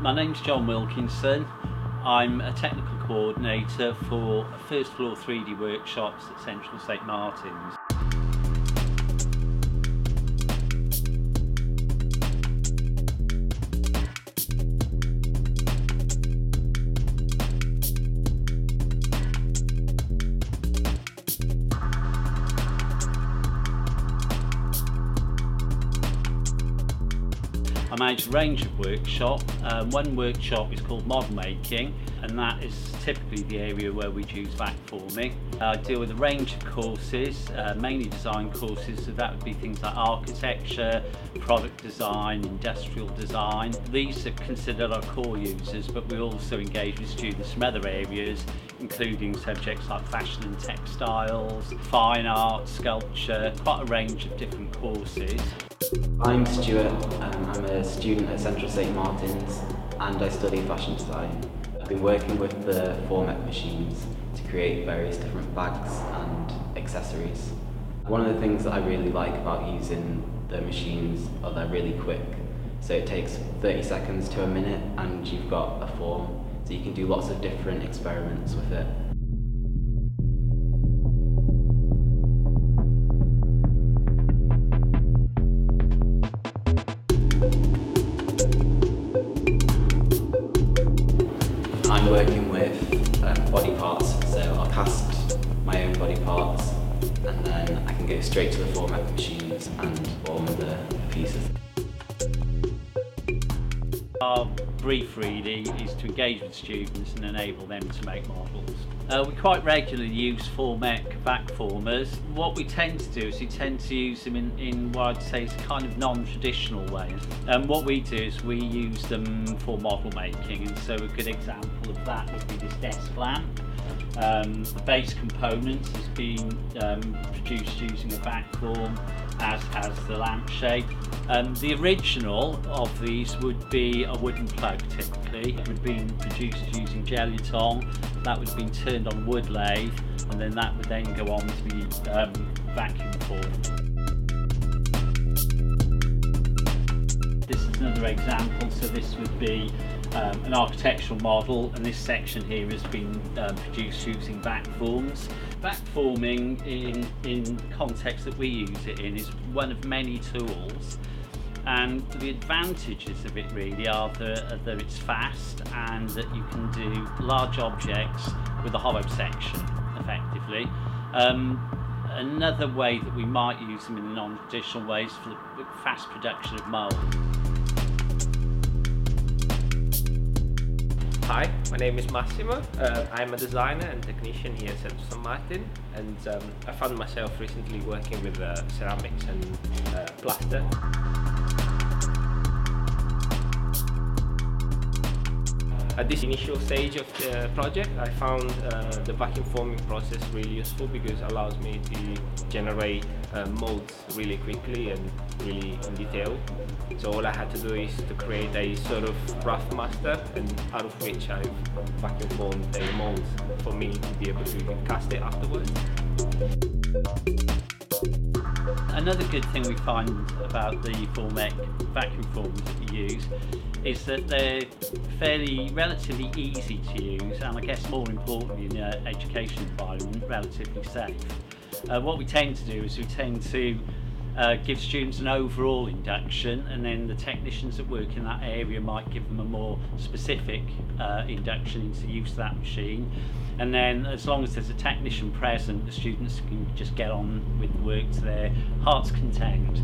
My name's John Wilkinson. I'm a technical coordinator for first floor 3D workshops at Central St Martin's. I manage a range of workshops. Um, one workshop is called model making and that is typically the area where we use vac forming. I deal with a range of courses, uh, mainly design courses, so that would be things like architecture, product design, industrial design. These are considered our core users, but we also engage with students from other areas, including subjects like fashion and textiles, fine art, sculpture, quite a range of different courses. I'm Stuart, um, I'm a student at Central St Martins and I study fashion design. I've been working with the Formech machines to create various different bags and accessories. One of the things that I really like about using the machines are they're really quick. So it takes 30 seconds to a minute and you've got a form. So you can do lots of different experiments with it. I'm working with um, body parts, so I'll cast my own body parts and then I can go straight to the Formech machines and form the pieces. Our brief really is to engage with students and enable them to make models. Uh, we quite regularly use Formech vac formers. What we tend to do is we tend to use them in, in what I'd say is a kind of non-traditional ways. And what we do is we use them for model making and so a good example of that would be this desk lamp. Um, the base components has been um, produced using a vac form as has the lampshade. Um, the original of these would be a wooden plug typically. It would been produced using jelutong, that would been turned on wood lathe and then that would then go on to be um, vacuum formed. This is another example, so this would be um, an architectural model and this section here has been um, produced using vac forms. Vac forming in, in context that we use it in is one of many tools and the advantages of it really are that, that it's fast and that you can do large objects with a hollow section effectively. Um, another way that we might use them in non-traditional ways for the fast production of mould. Hi, my name is Massimo. Uh, I'm a designer and technician here at St Martin and um, I found myself recently working with uh, ceramics and uh, plaster. At this initial stage of the project, I found uh, the vacuum forming process really useful because it allows me to generate uh, molds really quickly and really in detail. So all I had to do is to create a sort of rough master and out of which I've vacuum formed a mold for me to be able to cast it afterwards. Another good thing we find about the Formech vacuum forms that we use is that they're fairly relatively easy to use and I guess more importantly in an education environment relatively safe. Uh, what we tend to do is we tend to uh, give students an overall induction and then the technicians that work in that area might give them a more specific uh, induction into the use of that machine and then as long as there's a technician present the students can just get on with the work to their heart's content.